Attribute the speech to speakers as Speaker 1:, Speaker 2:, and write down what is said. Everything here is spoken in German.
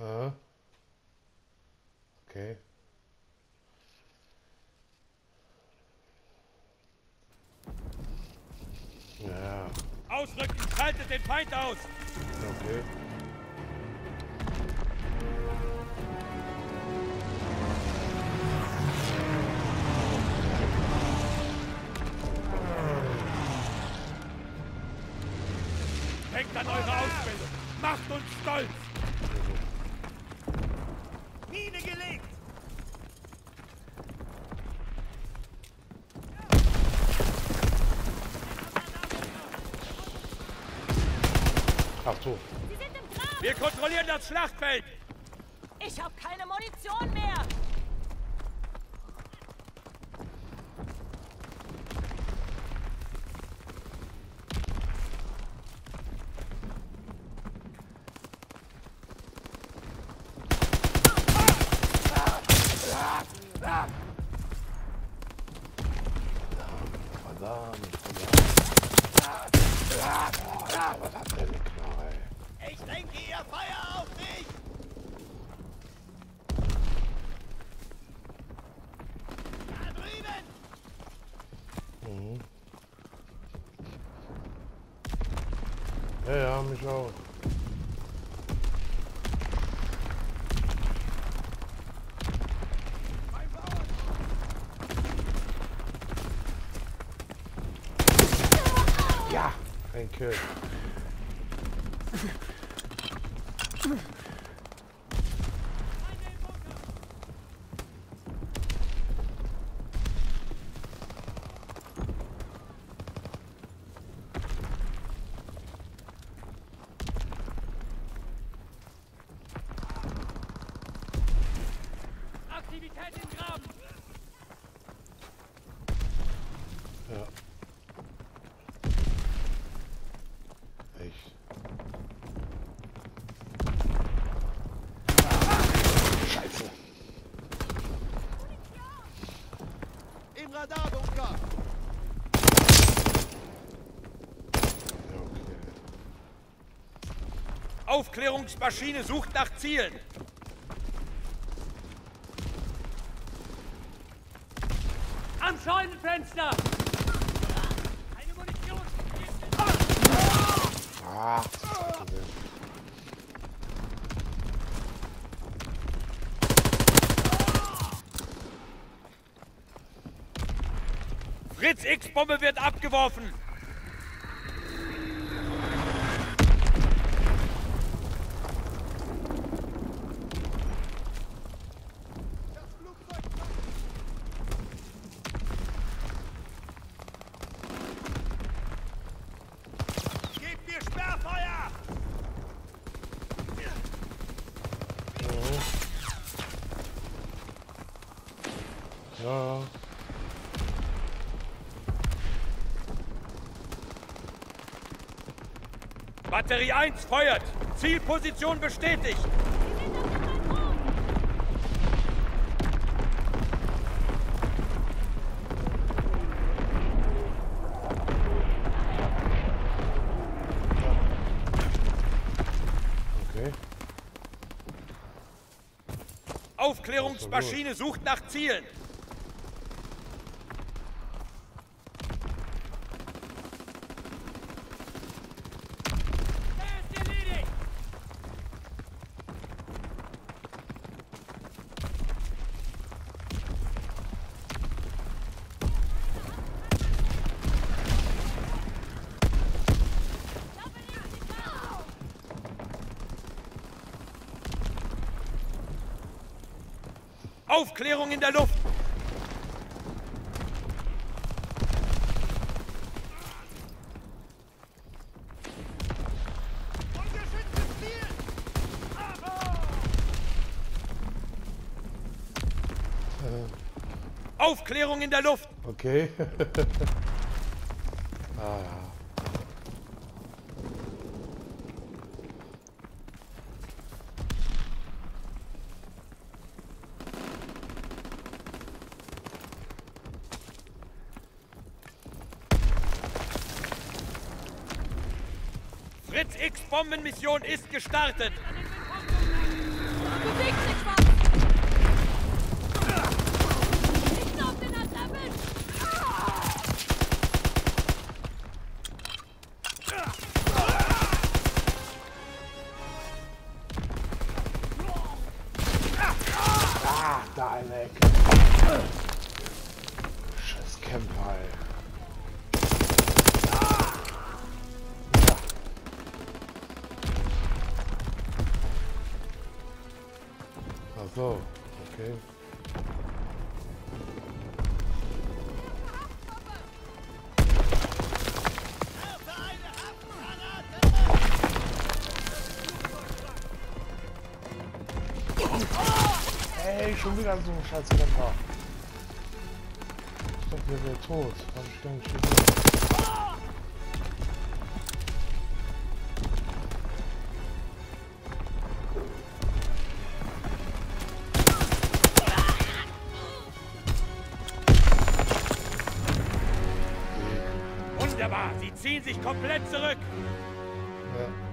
Speaker 1: Aha. Okay. Ja,
Speaker 2: Ausrücken, schaltet den Feind aus!
Speaker 1: okay.
Speaker 2: Denkt an eure Ausbildung! Macht uns stolz! Mine gelegt!
Speaker 1: Ach so.
Speaker 3: Sie sind im Graben!
Speaker 2: Wir kontrollieren das Schlachtfeld!
Speaker 3: Ich habe keine Munition mehr!
Speaker 1: Was hat der eine Knarre?
Speaker 2: Ich denke, ihr Feuer auf mich! Da drüben!
Speaker 1: Mhm. Ja, ja, mich auch. Ja, ein Kill.
Speaker 2: Aktivität im Graben! Aufklärungsmaschine sucht nach Zielen! Am Scheunenfenster! Eine Munition!
Speaker 1: Ah.
Speaker 2: Fritz X-Bombe wird abgeworfen! Sperrfeuer!
Speaker 1: Ja.
Speaker 2: Batterie 1 feuert! Zielposition bestätigt! Aufklärungsmaschine sucht nach Zielen! Aufklärung in der Luft! Aufklärung in der Luft!
Speaker 1: Okay. ah.
Speaker 2: Fritz X Bombenmission ist gestartet.
Speaker 1: Bewegt sich so, okay. Ey, schon wieder so ein scheiß Camper. Ich dachte, der wäre tot. Hab ich gar.
Speaker 2: Wunderbar, sie ziehen sich komplett zurück.
Speaker 1: Ja.